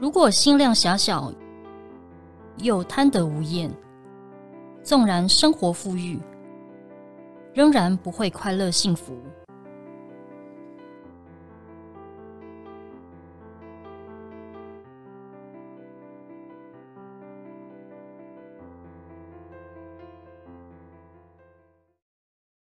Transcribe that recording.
如果心量狭小又贪得无厌纵然生活富裕仍然不会快乐幸福。